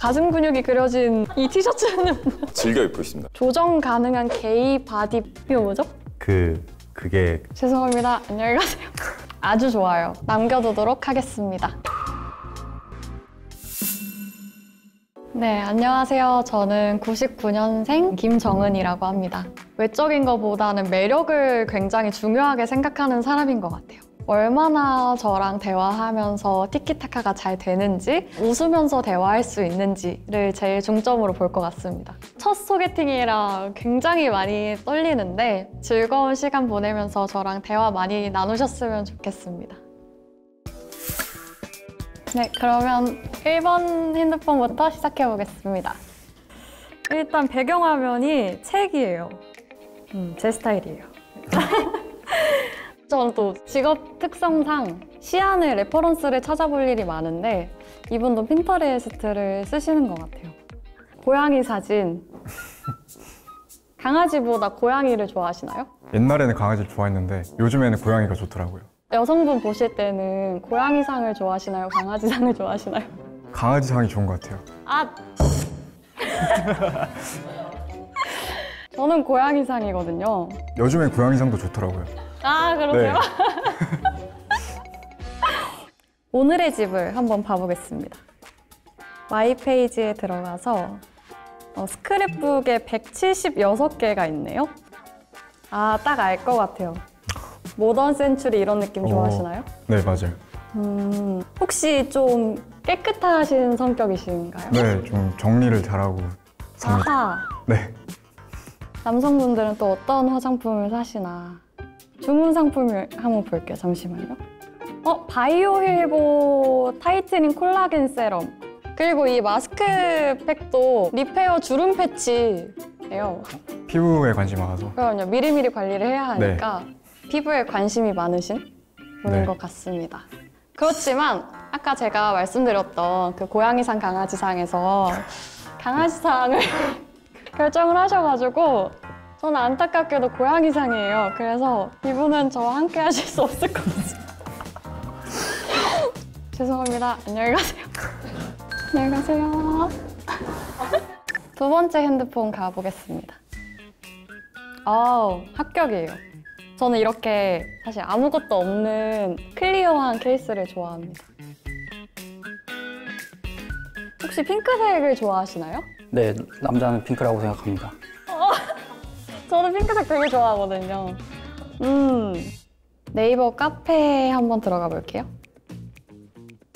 가슴 근육이 그려진 이 티셔츠는 뭐- 즐겨 입고 있습니다. 조정 가능한 gay body 이거 뭐죠? 그 그게 죄송합니다. 안녕히 가세요. 아주 좋아요. 남겨두도록 하겠습니다. 네, 안녕하세요. 저는 99년생 김정은이라고 합니다. 외적인 것보다는 매력을 굉장히 중요하게 생각하는 사람인 것 같아요. 얼마나 저랑 대화하면서 티키타카가 잘 되는지, 웃으면서 대화할 수 있는지를 제일 중점으로 볼 것 같습니다. 첫 소개팅이라 굉장히 많이 떨리는데 즐거운 시간 보내면서 저랑 대화 많이 나누셨으면 좋겠습니다. 네, 그러면 1번 핸드폰부터 시작해 보겠습니다. 일단 배경화면이 책이에요. 음, 제 스타일이에요. 저는 또 직업 특성상 시안을 reference를 찾아볼 일이 많은데 이분도 핀터레스트를 쓰시는 것 같아요. 고양이 사진. 강아지보다 고양이를 좋아하시나요? 옛날에는 강아지를 좋아했는데 요즘에는 고양이가 좋더라고요. 여성분 보실 때는 고양이상을 좋아하시나요? 강아지상을 좋아하시나요? 강아지상이 좋은 것 같아요. 아! 저는 고양이상이거든요. 요즘엔 고양이상도 좋더라고요. 아, 그러세요? 오늘의 집을 한번 봐보겠습니다. my page에 들어가서 어, 스크랩북에 176개가 있네요. 아, 딱 알 것 같아요. modern century 이런 느낌 어. 좋아하시나요? 네 맞아요. 음, 혹시 좀 깨끗하신 성격이신가요? 네 좀 정리를 잘하고 삽니다. 아하, 네 남성분들은 또 어떤 화장품을 사시나 주문 상품을 한번 볼게요. 잠시만요. 어, 바이오힐 보 tightening 콜라겐 세럼. 그리고 이 마스크팩도 repair 주름 패치예요. 피부에 관심 많아서 그럼요. 미리미리 관리를 해야 하니까 피부에 관심이 많으신 분인 네. 것 같습니다. 그렇지만 아까 제가 말씀드렸던 그 고양이상 강아지상에서 강아지상을 결정을 하셔가지고 저는 안타깝게도 고양이상이에요. 그래서 이분은 저와 함께 하실 수 없을 것 같습니다. 죄송합니다. 안녕히 가세요. 안녕히 가세요. 두 번째 핸드폰 가보겠습니다. 아우, 합격이에요. 저는 이렇게 사실 아무것도 없는 클리어한 케이스를 좋아합니다. 혹시 핑크색을 좋아하시나요? 네, 남자는 핑크라고 생각합니다. 저는 핑크색 되게 좋아하거든요. 음, 네이버 카페에 한번 들어가 볼게요.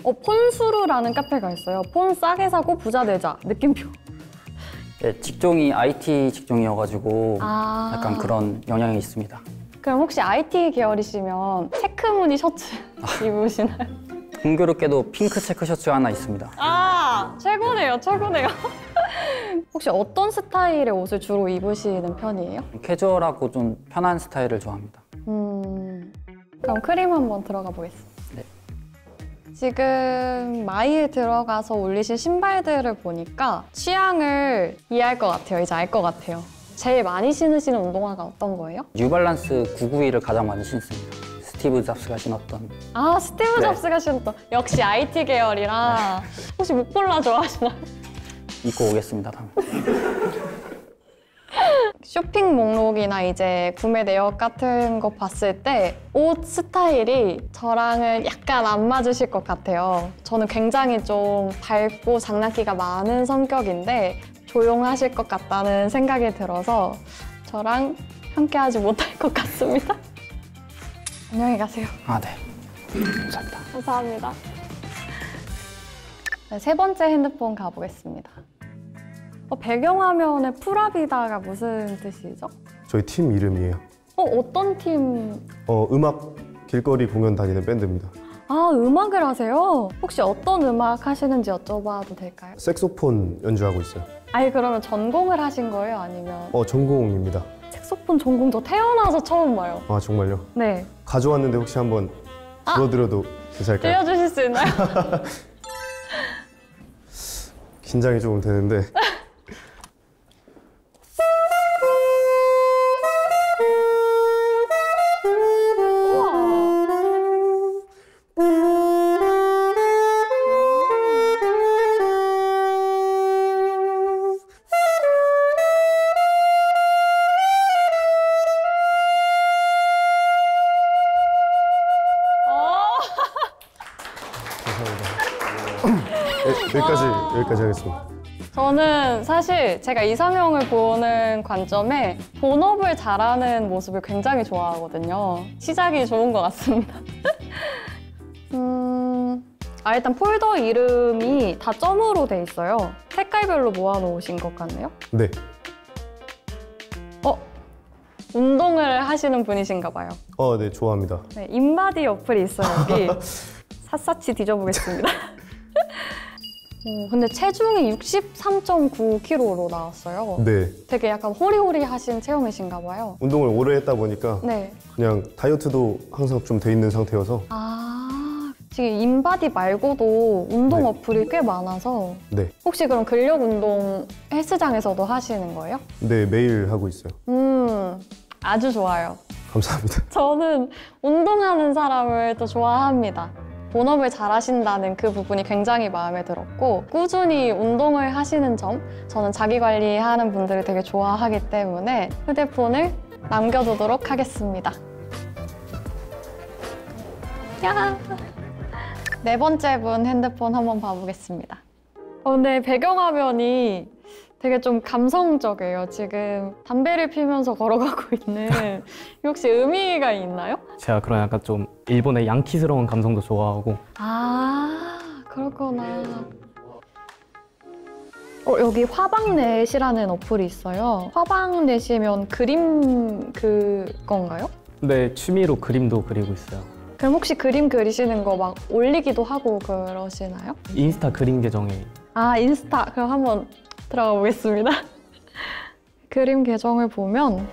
어, 폰수루라는 카페가 있어요. 폰 싸게 사고 부자 되자 느낌표. 네, 직종이 IT 직종이어가지고 아. 약간 그런 영향이 있습니다. 그럼 혹시 IT 계열이시면 체크무늬 셔츠 입으시나요? 공교롭게도 핑크 체크 셔츠 하나 있습니다. 아, 최고네요, 최고네요. 혹시 어떤 스타일의 옷을 주로 입으시는 편이에요? 캐주얼하고 좀 편한 스타일을 좋아합니다. 음, 그럼 크림 한번 들어가 보겠습니다. 네. 지금 my에 들어가서 올리신 신발들을 보니까 취향을 이해할 것 같아요. 이제 알 것 같아요. 제일 많이 신으시는 운동화가 어떤 거예요? 뉴발란스 991을 가장 많이 신습니다. 스티브 잡스가 신었던 아, 스티브 네. 잡스가 신었던 역시 IT 계열이라 혹시 목폴라 좋아하시나요? 입고 오겠습니다. 쇼핑 목록이나 이제 구매 내역 같은 거 봤을 때 옷 스타일이 저랑은 약간 안 맞으실 것 같아요. 저는 굉장히 좀 밝고 장난기가 많은 성격인데 조용하실 것 같다는 생각이 들어서 저랑 함께 하지 못할 것 같습니다. 안녕히 가세요. 아, 네. 감사합니다. 감사합니다. 네, 세 번째 핸드폰 가보겠습니다. 어, 배경화면에 프라비다가 무슨 뜻이죠? 저희 팀 이름이에요. 어, 어떤 팀? 어, 음악 길거리 공연 다니는 밴드입니다. 아, 음악을 하세요? 혹시 어떤 음악 하시는지 여쭤봐도 될까요? 색소폰 연주하고 있어요. 아니, 그러면 전공을 하신 거예요? 아니면 어, 전공입니다. 색소폰 전공 저 태어나서 처음 봐요. 아, 정말요? 네. 가져왔는데 혹시 한번 아! 불어드려도 괜찮을까요? 들려주실 수 있나요? 긴장이 조금 되는데. 여기까지 하겠습니다. 저는 사실 제가 이상형을 보는 관점에 본업을 잘하는 모습을 굉장히 좋아하거든요. 시작이 좋은 것 같습니다. 음, 아, 일단 폴더 이름이 다 점으로 돼 있어요. 색깔별로 모아놓으신 것 같네요. 네, 어? 운동을 하시는 분이신가 봐요. 어, 네 좋아합니다. 네, 인바디 어플이 있어요, 여기. 샅샅이 뒤져보겠습니다. 오, 근데 체중이 63.9kg로 나왔어요. 네, 되게 약간 호리호리하신 체형이신가 봐요. 운동을 오래 했다 보니까 네. 그냥 다이어트도 항상 좀 돼 있는 상태여서 아, 지금 인바디 말고도 운동 네. 어플이 꽤 많아서 네, 혹시 그럼 근력 운동 헬스장에서도 하시는 거예요? 네 매일 하고 있어요. 음, 아주 좋아요. 감사합니다. 저는 운동하는 사람을 또 좋아합니다. 본업을 잘 하신다는 그 부분이 굉장히 마음에 들었고 꾸준히 운동을 하시는 점 저는 자기 관리하는 분들을 되게 좋아하기 때문에 휴대폰을 남겨두도록 하겠습니다. 야! 네 번째 분 핸드폰 한번 봐보겠습니다. 어, 근데 배경화면이 되게 좀 감성적이에요. 지금 담배를 피면서 걸어가고 있는 혹시 의미가 있나요? 제가 그런 약간 좀 일본의 양키스러운 감성도 좋아하고 아, 그렇구나. 어, 여기 화방넷이라는 어플이 있어요. 화방넷이면 그림 그건가요? 근데 취미로 그림도 그리고 있어요. 그럼 혹시 그림 그리시는 거 막 올리기도 하고 그러시나요? 인스타 그림 계정에 아, 인스타. 그럼 한번 들어가 보겠습니다. 그림 계정을 보면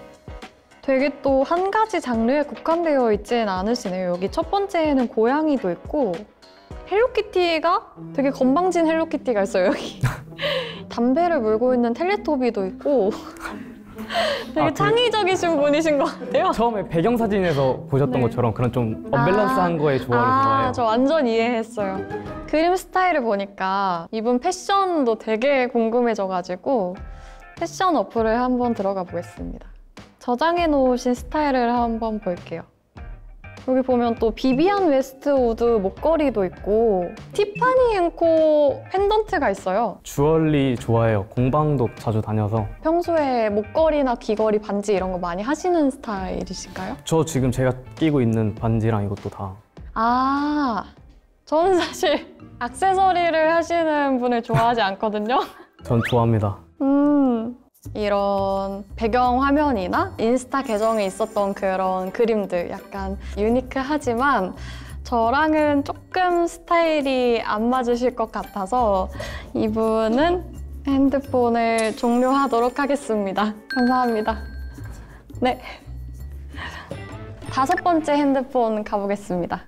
되게 또 한 가지 장르에 국한되어 있진 않으시네요. 여기 첫 번째에는 고양이도 있고 헬로키티가 되게 건방진 헬로키티가 있어요, 여기. 담배를 물고 있는 텔레토비도 있고 되게 아, 그- 창의적이신 분이신 것 같아요. 처음에 배경 사진에서 보셨던 네. 것처럼 그런 좀 언밸런스한 거에 조화를 아, 좋아해요. 저 완전 이해했어요. 그림 스타일을 보니까 이분 패션도 되게 궁금해져가지고 패션 어플을 한번 들어가 보겠습니다. 저장해 놓으신 스타일을 한번 볼게요. 여기 보면 또 비비안 웨스트우드 목걸이도 있고 티파니 앤코 펜던트가 있어요. 주얼리 좋아해요. 공방도 자주 다녀서 평소에 목걸이나 귀걸이, 반지 이런 거 많이 하시는 스타일이실까요? 저 지금 제가 끼고 있는 반지랑 이것도 다 아, 저는 사실 액세서리를 하시는 분을 좋아하지 않거든요. 전 좋아합니다. 음, 이런 배경 화면이나 인스타 계정에 있었던 그런 그림들 약간 유니크하지만 저랑은 조금 스타일이 안 맞으실 것 같아서 이분은 핸드폰을 종료하도록 하겠습니다. 감사합니다. 네. 다섯 번째 핸드폰 가보겠습니다.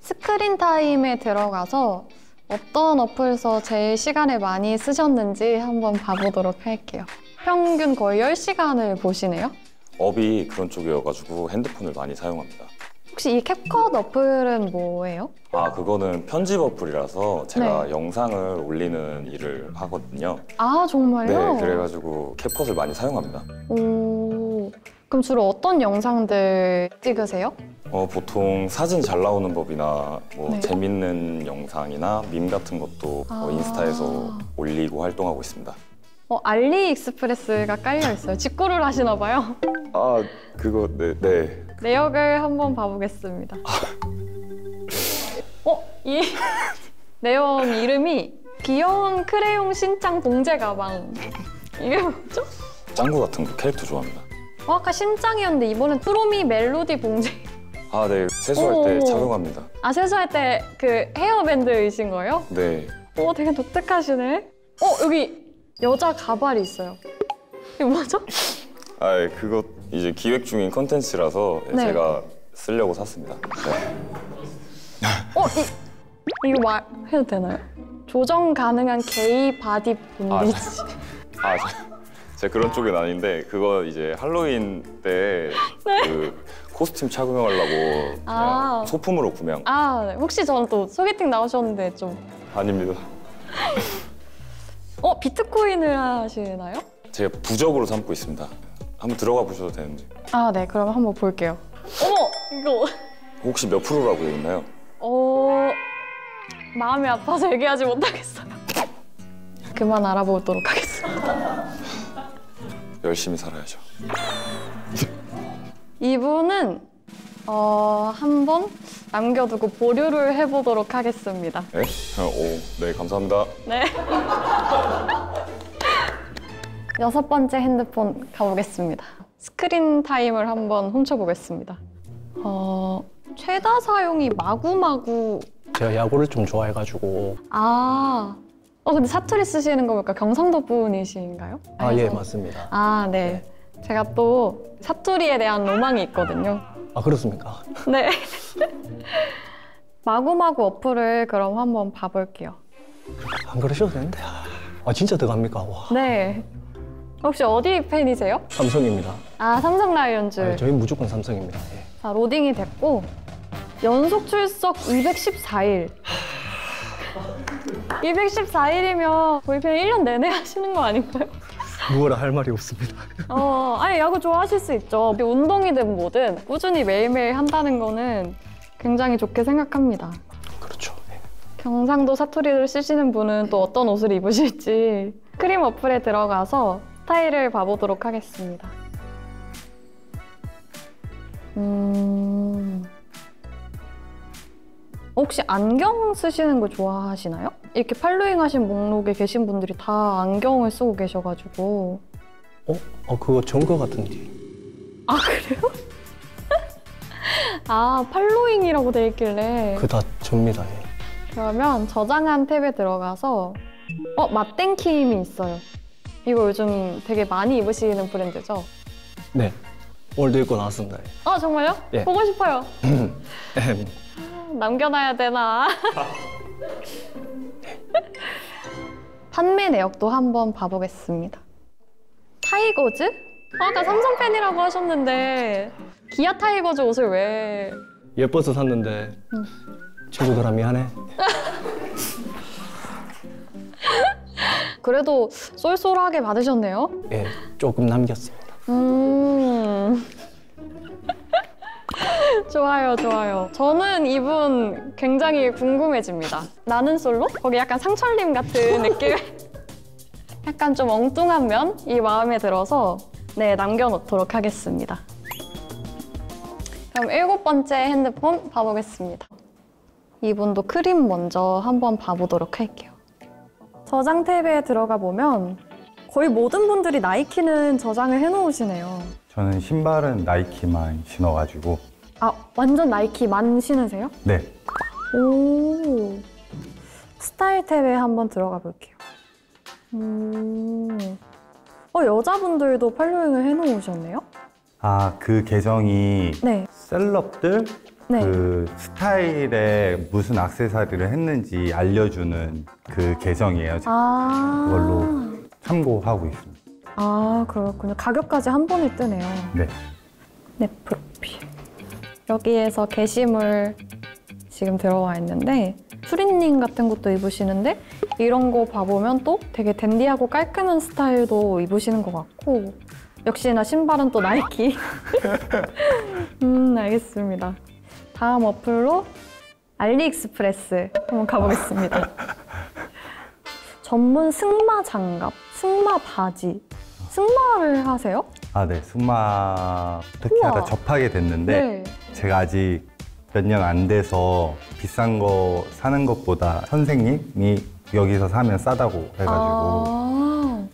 screen time에 들어가서 어떤 어플에서 제일 시간을 많이 쓰셨는지 한번 봐보도록 할게요. 평균 거의 10시간을 보시네요. 업이 그런 쪽이어가지고 핸드폰을 많이 사용합니다. 혹시 이 캡컷 어플은 뭐예요? 아 그거는 편집 어플이라서 제가 네. 영상을 올리는 일을 하거든요. 아, 정말요? 네, 그래가지고 캡컷을 많이 사용합니다. 오, 그럼 주로 어떤 영상들 찍으세요? 어, 보통 사진 잘 나오는 법이나 뭐 네. 재밌는 영상이나 밈 같은 것도 어, 아. 인스타에서 올리고 활동하고 있습니다. 어, 알리익스프레스가 깔려 있어요. 직구를 하시나 봐요. 아 그거 네, 네. 내역을 한번 봐보겠습니다. 어? 이 내용 이름이 귀여운 크레용 신장 봉제 가방. 이게 뭐죠? 짱구 같은 거 캐릭터 좋아합니다. 어, 아까 신장이었는데 이번엔 프로미 멜로디 봉제. 아 네, 세수할 오. 때 착용합니다. 아, 세수할 때 그 헤어밴드이신 거예요? 네, 오, 되게 독특하시네. 어, 여기 여자 가발이 있어요. 이게 뭐죠? 아 예, 그거 이제 기획 중인 컨텐츠라서 네. 제가 쓰려고 샀습니다. 네. 어, 이, 이거 말해도 되나요? 조정 가능한 gay body bondage. 아, 저- 제가 그런 쪽은 아닌데 그거 이제 할로윈 때그 코스튬 착용하려고. 아. 소품으로 구매한 거 아, 네. 혹시 저는 또 소개팅 나오셨는데 좀. 아닙니다. 어, 비트코인을 하시나요? 제가 부적으로 삼고 있습니다. 한번 들어가 보셔도 되는데 아, 네. 그럼 한번 볼게요. 어머! 이거. 혹시 몇 프로라고 되어 있나요? 어, 마음이 아파서 얘기하지 못하겠어요. 그만 알아보도록 하겠습니다. 열심히 살아야죠. 이분은 어, 한번 남겨두고 보류를 해보도록 하겠습니다. 네? 어, 오, 네 감사합니다. 네. 여섯 번째 핸드폰 가보겠습니다. screen time을 한번 훔쳐보겠습니다. 어, 최다 사용이 마구마구. 제가 야구를 좀 좋아해가지고 아, 어, 근데 사투리 쓰시는 거 보니까 경상도 분이신가요? 아 예 맞습니다. 아, 네. 제가 또 사투리에 대한 로망이 있거든요. 아 그렇습니까? 네. 마구마구 어플을 그럼 한번 봐볼게요. 안 그러셔도 되는데. 아 진짜 들어갑니까? 와 네. 혹시 어디 팬이세요? 삼성입니다. 아, 삼성 라이온즈. 아, 저희 무조건 삼성입니다. 예. 자, 로딩이 됐고 연속 출석 214일. 214일이면 거의 그냥 1년 내내 하시는 거 아닌가요? 무엇라 할 말이 없습니다. 어, 아니 야구 좋아하실 수 있죠. 운동이든 뭐든 꾸준히 매일매일 한다는 거는 굉장히 좋게 생각합니다. 그렇죠. 예. 경상도 사투리를 쓰시는 분은 또 어떤 옷을 입으실지 크림 어플에 들어가서 스타일을 봐보도록 하겠습니다. 음... 혹시 안경 쓰시는 거 좋아하시나요? 이렇게 팔로잉 하신 목록에 계신 분들이 다 안경을 쓰고 계셔가지고 어? 어 그거 전거 같은데. 아 그래요? 아 팔로잉이라고 돼 있길래 그 다 접니다. 예. 그러면 저장한 탭에 들어가서 어 맛땡킴이 있어요. 이거 요즘 되게 많이 입으시는 브랜드죠? 네. 오늘도 입고 나왔습니다. 예. 아 정말요? 예. 보고 싶어요. 에헴. 남겨놔야 되나? 판매 내역도 한번 봐보겠습니다. 타이거즈? 아, 아까 삼성 팬이라고 하셨는데 기아 타이거즈 옷을 왜? 예뻐서 샀는데 친구들아 미안해. 그래도 쏠쏠하게 받으셨네요. 예, 조금 남겼습니다. 음. 좋아요, 좋아요. 저는 이분 굉장히 궁금해집니다. 나는 솔로? 거기 약간 상철님 같은 느낌? 약간 좀 엉뚱한 면? 이 마음에 들어서 네, 남겨놓도록 하겠습니다. 그럼 일곱 번째 핸드폰 봐보겠습니다. 이분도 크림 먼저 한번 봐보도록 할게요. 저장 탭에 들어가 보면 거의 모든 분들이 나이키는 저장을 해놓으시네요. 저는 신발은 나이키만 신어가지고 아, 완전 나이키만 신으세요? 네 오. 스타일 탭에 한번 들어가 볼게요. 음. 어, 여자분들도 팔로잉을 해놓으셨네요? 아 그 계정이 네. 셀럽들 네. 그 스타일에 무슨 액세서리를 했는지 알려주는 그 계정이에요. 아. 그걸로 참고하고 있습니다. 아, 그렇군요. 가격까지 한 번에 뜨네요. 네. 내 프로필. 여기에서 게시물 지금 들어와 있는데 추리닝 같은 것도 입으시는데 이런 거 봐보면 또 되게 댄디하고 깔끔한 스타일도 입으시는 것 같고 역시나 신발은 또 나이키. 음, 알겠습니다. 다음 어플로 알리익스프레스 한번 가보겠습니다. 전문 승마 장갑, 승마 바지. 승마를 하세요? 아 네. 승마 어떻게 우와. 하다 접하게 됐는데 네. 제가 아직 몇 년 안 돼서 비싼 거 사는 것보다 선생님이 여기서 사면 싸다고 해가지고 아,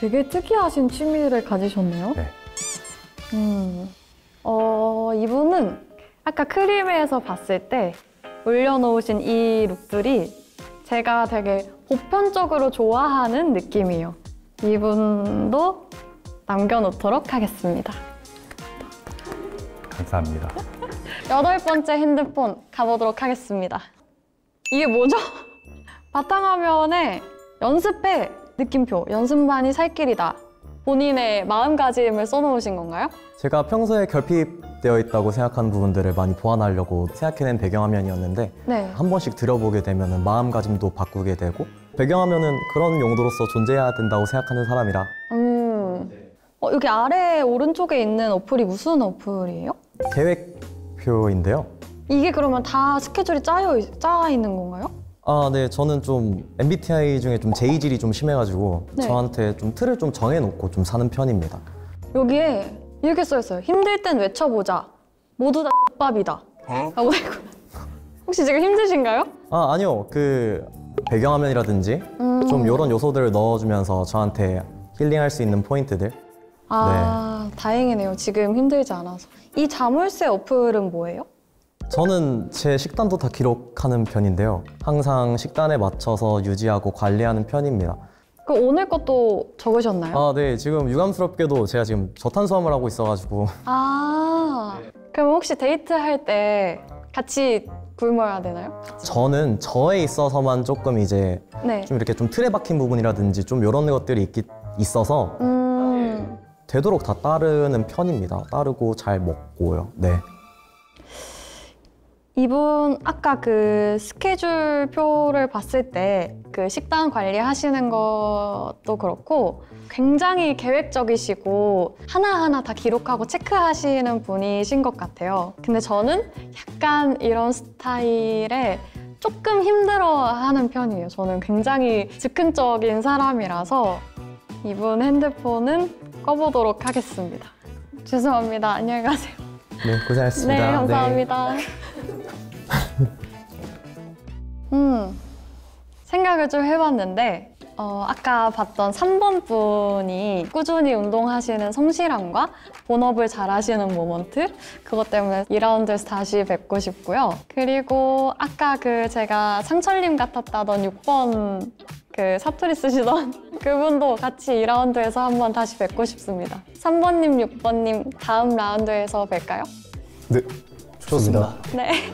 되게 특이하신 취미를 가지셨네요. 네. 음, 어, 이분은 아까 크림에서 봤을 때 올려놓으신 이 룩들이 제가 되게 보편적으로 좋아하는 느낌이에요. 이분도 남겨놓도록 하겠습니다. 감사합니다. 여덟 번째 핸드폰 가보도록 하겠습니다. 이게 뭐죠? 바탕화면에 연습해 느낌표, 연습만이 살 길이다. 본인의 마음가짐을 써놓으신 건가요? 제가 평소에 결핍되어 있다고 생각하는 부분들을 많이 보완하려고 생각해낸 배경화면이었는데 네. 한 번씩 들여보게 되면 마음가짐도 바꾸게 되고 배경화면은 그런 용도로서 존재해야 된다고 생각하는 사람이라 음. 어, 여기 아래 오른쪽에 있는 어플이 무슨 어플이에요? 계획표인데요. 이게 그러면 다 스케줄이 짜여 있- 짜 있는 건가요? 아, 네. 저는 좀 MBTI 중에 좀 J질이 좀 심해가지고 네. 저한테 좀 틀을 좀 정해놓고 좀 사는 편입니다. 여기에 이렇게 써 있어요. 힘들 땐 외쳐보자. 모두 다 X밥이다. 라고 되고. 혹시 지금 힘드신가요? 아, 아니요. 그 배경화면이라든지 음. 좀 이런 요소들을 넣어주면서 저한테 힐링할 수 있는 포인트들. 아, 다행이네요. 지금 힘들지 않아서. 이 자물쇠 어플은 뭐예요? 저는 제 식단도 다 기록하는 편인데요. 항상 식단에 맞춰서 유지하고 관리하는 편입니다. 그 오늘 것도 적으셨나요? 아, 네. 지금 유감스럽게도 제가 지금 저탄수화물 하고 있어가지고 아, 그럼 혹시 데이트할 때 같이 굶어야 되나요? 저는 저에 있어서만 조금 이제 네. 좀 이렇게 좀 틀에 박힌 부분이라든지 좀 이런 것들이 있기, 있어서 음, 되도록 다 따르는 편입니다. 따르고 잘 먹고요. 네. 이분 아까 그 스케줄 표를 봤을 때 그 식단 관리하시는 것도 그렇고 굉장히 계획적이시고 하나하나 다 기록하고 체크하시는 분이신 것 같아요. 근데 저는 약간 이런 스타일에 조금 힘들어 하는 편이에요. 저는 굉장히 즉흥적인 사람이라서 이분 핸드폰은 꺼보도록 하겠습니다. 죄송합니다. 안녕히 가세요. 네, 고생하셨습니다. 네, 감사합니다. 음, 생각을 좀 해봤는데, 어, 아까 봤던 3번 분이 꾸준히 운동하시는 성실함과 본업을 잘 하시는 모먼트, 그것 때문에 2라운드에서 다시 뵙고 싶고요. 그리고 아까 그 제가 상철님 같았다던 6번 그 사투리 쓰시던 그분도 같이 2라운드에서 한번 다시 뵙고 싶습니다. 3번님, 6번님 다음 라운드에서 뵐까요? 네, 좋습니다. 네.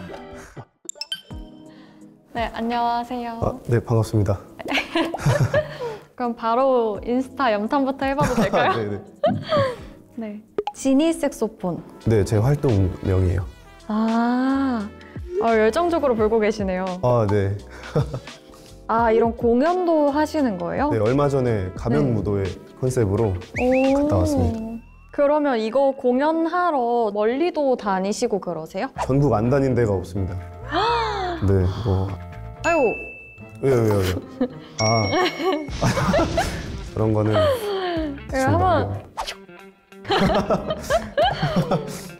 네, 안녕하세요. 아, 네, 반갑습니다. 그럼 바로 인스타 염탐부터 해봐도 될까요? 네, 네. 네. 지니 색소폰. 네, 제 활동명이에요. 아, 어, 열정적으로 불고 계시네요. 아, 네. 아, 이런 공연도 하시는 거예요? 네, 얼마 전에 가면 네. 무도회 컨셉으로 오. 갔다 왔습니다. 그러면 이거 공연하러 멀리도 다니시고 그러세요? 전국 안 다닌 데가 없습니다. 네, 뭐 아이고, 왜요, 왜요, 왜요? 아, 그런 거는 이거 한번.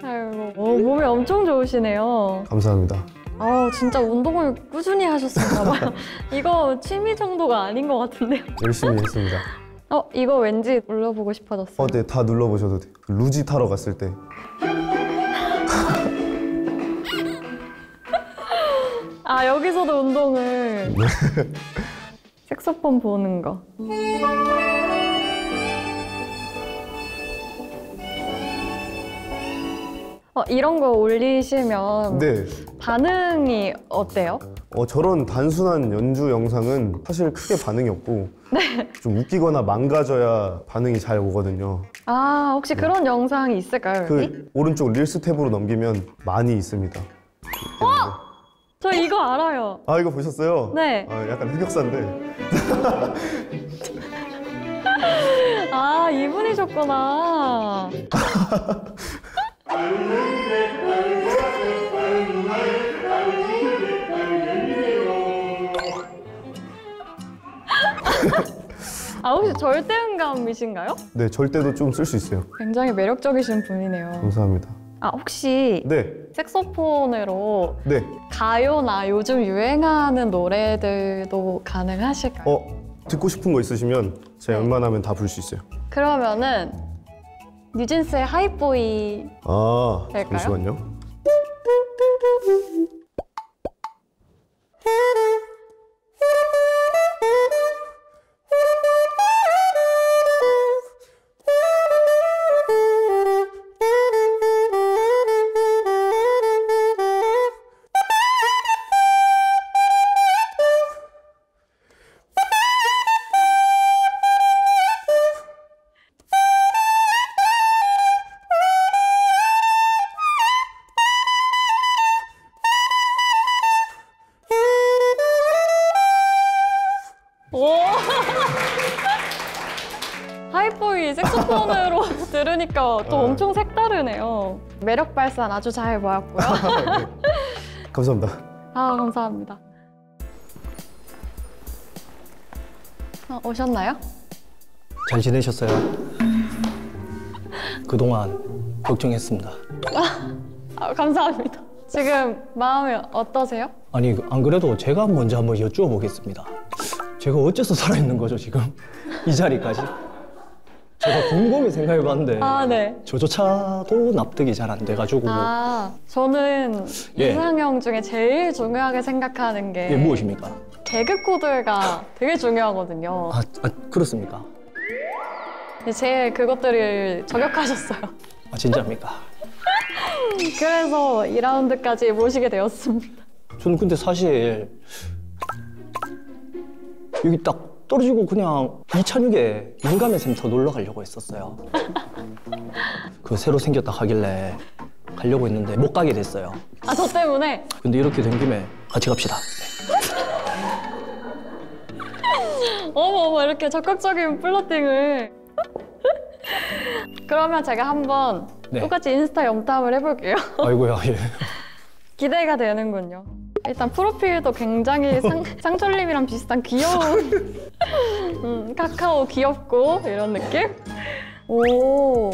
아이고, 오, 몸이 엄청 좋으시네요. 감사합니다. 아 진짜 운동을 꾸준히 하셨었나 봐요. 이거 취미 정도가 아닌 것 같은데요. 열심히 했습니다. 어 이거 왠지 눌러보고 싶어졌어요. 어, 네, 다 눌러보셔도. 그 루지 타러 갔을 때 아 여기서도 운동을. 색소폰 보는 거. 어 이런 거 올리시면 네, 반응이 어때요? 어, 저런 단순한 연주 영상은 사실 크게 반응이 없고 좀 웃기거나 망가져야 반응이 잘 오거든요. 아 혹시 그런 영상이 있을까요? 여기? 그 오른쪽 릴스 탭으로 넘기면 많이 있습니다. 저 이거 알아요. 아 이거 보셨어요? 네. 아, 약간 흑역사인데 아 이분이셨구나. 혹시 절대음감이신가요? 네 절대도 좀 쓸 수 있어요. 굉장히 매력적이신 분이네요. 감사합니다. 아 혹시 네, 색소폰으로 네. 가요나 요즘 유행하는 노래들도 가능하실까요? 어 듣고 싶은 거 있으시면 제가 네. 웬만하면 다 부를 수 있어요. 그러면은 뉴진스의 하이보이 아 될까요? 잠시만요. 매력 발산 아주 잘 보였고요. 감사합니다. 아, 감사합니다. 어, 오셨나요? 잘 지내셨어요? 그동안 걱정했습니다. 아, 감사합니다. 지금 마음이 어떠세요? 아니 안 그래도 제가 먼저 한번 여쭈어 보겠습니다. 제가 어째서 살아있는 거죠 지금 이 자리까지? 제가 곰곰이 생각해봤는데 아, 네. 저조차도 납득이 잘 안 돼가지고 아, 저는 예. 이상형 중에 제일 중요하게 생각하는 게 이게 무엇입니까? 개그 코드가 되게 중요하거든요. 아, 아, 그렇습니까? 근데 제 그것들을 저격하셨어요. 아 진짜입니까? 그래서 2라운드까지 모시게 되었습니다. 저는 근데 사실 여기 딱 떨어지고 그냥 이찬육에 민감의 센터 놀러 가려고 했었어요. 그 새로 생겼다 하길래 가려고 했는데 못 가게 됐어요. 아, 저 때문에 근데 이렇게 된 김에 같이 갑시다. 어머 어머 이렇게 적극적인 플러팅을 그러면 제가 한번 네. 똑같이 인스타 염탐을 해볼게요. 아이고야, 예. 기대가 되는군요. 일단 프로필도 굉장히 상, 상철님이랑 비슷한 귀여운 음, 카카오 귀엽고 이런 느낌? 오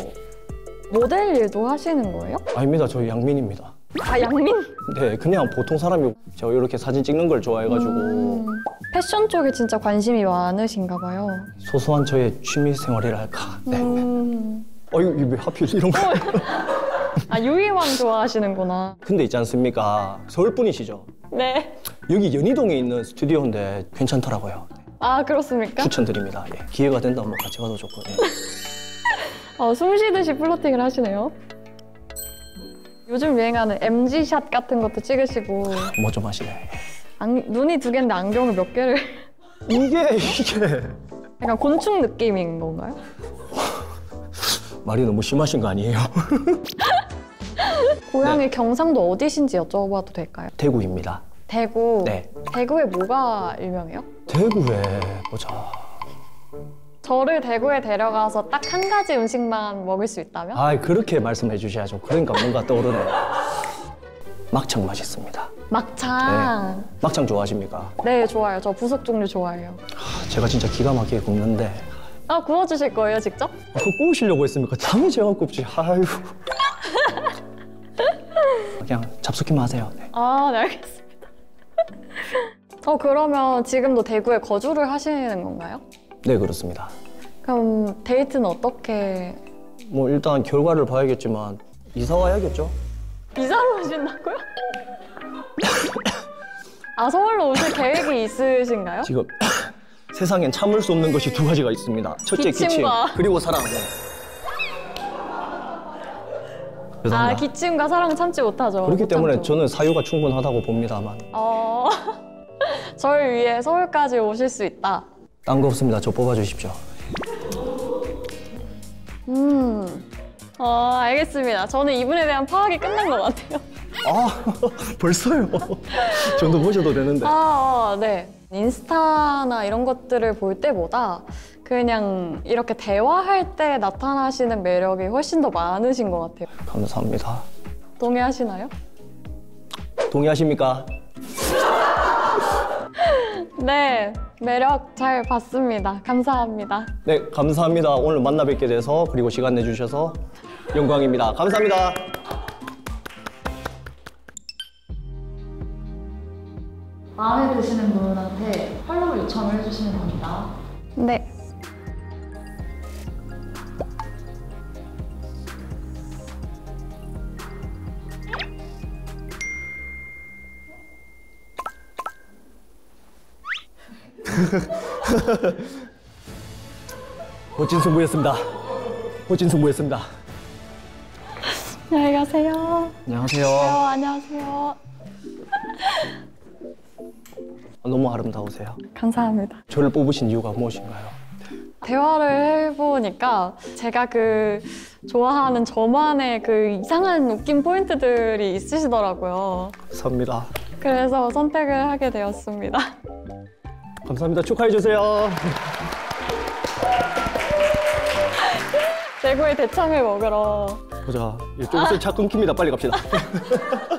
모델 일도 하시는 거예요? 아닙니다. 저희 양민입니다. 아 양민? 네, 그냥 보통 사람이 저 이렇게 사진 찍는 걸 좋아해가지고 음, 패션 쪽에 진짜 관심이 많으신가 봐요. 소소한 저의 취미 생활이랄까. 네. 음, 어이, 이왜 하필 이런 거. 아 유희왕 좋아하시는구나. 근데 있지 않습니까? 서울 분이시죠? 네. 여기 연희동에 있는 스튜디오인데 괜찮더라고요. 아 그렇습니까? 추천드립니다. 예. 기회가 된다면 뭐 같이 가도 좋고. 예. 어, 숨 쉬듯이 플러팅을 하시네요. 요즘 유행하는 MG샷 같은 것도 찍으시고 뭐 좀 하시네. 안- 눈이 두 개인데 안경을 몇 개를 이게 이게 약간 곤충 느낌인 건가요? 말이 너무 심하신 거 아니에요? 고향이 경상도 어디신지 여쭤봐도 될까요? 대구입니다. 대구. 네. 대구에 뭐가 유명해요? 대구에 보자. 저를 대구에 데려가서 딱 한 가지 음식만 먹을 수 있다면? 아 그렇게 말씀해 주셔야죠. 그러니까 뭔가 떠오르네. 막창 맛있습니다. 막창. 막창 좋아하십니까? 네, 좋아요. 저 부속 종류 좋아해요. 제가 진짜 기가 막히게 굽는데 아, 구워주실 거예요, 직접? 아, 그거 구우시려고 했습니까? 잠이 제가 굽지. 아유. 그냥 잡수기만 하세요. 네. 아, 네, 알겠습니다. 어, 그러면 지금도 대구에 거주를 하시는 건가요? 네 그렇습니다. 그럼 데이트는 어떻게 뭐 일단 결과를 봐야겠지만 이사 와야겠죠? 이사로 오신다고요? 아 서울로 오실 계획이 있으신가요? 지금 세상엔 참을 수 없는 것이 두 가지가 있습니다. 첫째 기침, 기침과. 그리고 사랑. 네. 아. 기침과 사랑은 참지 못하죠. 그렇기 못 때문에 참죠. 저는 사유가 충분하다고 봅니다만 어 저를 위해 서울까지 오실 수 있다. 딴 거 없습니다. 저 뽑아주십시오. 음. 어 알겠습니다. 저는 이분에 대한 파악이 끝난 것 같아요. 아 벌써요? 정도 보셔도 되는데. 아, 어, 네. 인스타나 이런 것들을 볼 때보다 그냥 이렇게 대화할 때 나타나시는 매력이 훨씬 더 많으신 것 같아요. 감사합니다. 동의하시나요? 동의하십니까? 네, 매력 잘 봤습니다. 감사합니다. 네, 감사합니다. 오늘 만나 뵙게 돼서 그리고 시간 내주셔서 영광입니다. 감사합니다. 마음에 드시는 분한테 팔로우 요청을 해주시면 됩니다. 네. 멋진 승부였습니다. 멋진 승부였습니다. 안녕히 가세요. 안녕하세요. 어, 안녕하세요. 너무 아름다우세요. 감사합니다. 저를 뽑으신 이유가 무엇인가요? 대화를 해보니까 제가 그 좋아하는 저만의 그 이상한 웃긴 포인트들이 있으시더라고요. 감사합니다. 그래서 선택을 하게 되었습니다. 감사합니다. 축하해 주세요. 대구의 대창을 먹으러 보자. 좀 있으면 차 끊깁니다. 빨리 갑시다.